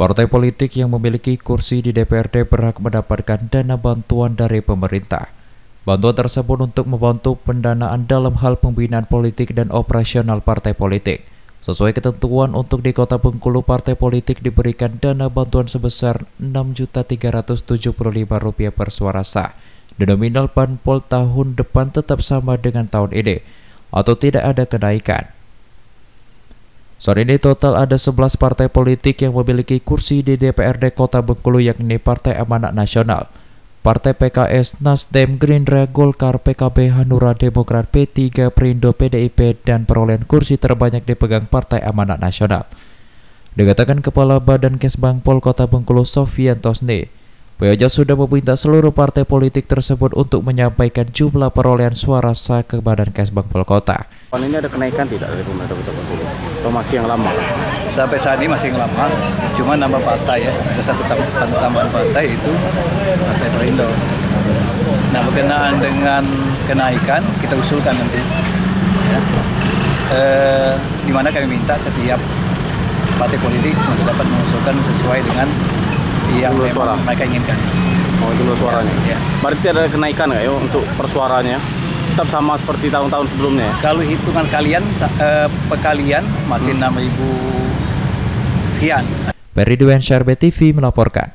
Partai politik yang memiliki kursi di DPRD berhak mendapatkan dana bantuan dari pemerintah. Bantuan tersebut untuk membantu pendanaan dalam hal pembinaan politik dan operasional partai politik. Sesuai ketentuan untuk di Kota Bengkulu, partai politik diberikan dana bantuan sebesar Rp6.375 per suara sah. Dan nominal panpol tahun depan tetap sama dengan tahun ini, atau tidak ada kenaikan. Sore ini total ada 11 partai politik yang memiliki kursi di DPRD Kota Bengkulu yakni Partai Amanat Nasional, Partai PKS, Nasdem, Gerindra, Golkar, PKB, Hanura, Demokrat, P3, Perindo, PDIP, dan perolehan kursi terbanyak dipegang Partai Amanat Nasional. Dikatakan Kepala Badan Kesbang Pol Kota Bengkulu Sofian Tosne, Boyoja sudah meminta seluruh partai politik tersebut untuk menyampaikan jumlah perolehan suara sah ke Badan Kesbang Pol Kota. Tahun ini ada kenaikan tidak dari pemerintah Kota Bengkulu? Atau masih yang lama? Sampai saat ini masih yang lama, cuma nama partai ya. Ada satu tambahan partai itu Partai Perindo. Nah berkenaan dengan kenaikan kita usulkan nanti. Ya. E, di mana kami minta setiap partai politik untuk dapat mengusulkan sesuai dengan yang jumlah suara mereka inginkan. Oh jumlah suaranya. Ya, ya. Berarti ada kenaikan nggak ya untuk persuaranya? Tetap sama seperti tahun-tahun sebelumnya. ya? Kalau hitungan kalian eh, pekalian masih Hmm. 6.000 sekian. Peri Dwi TV melaporkan.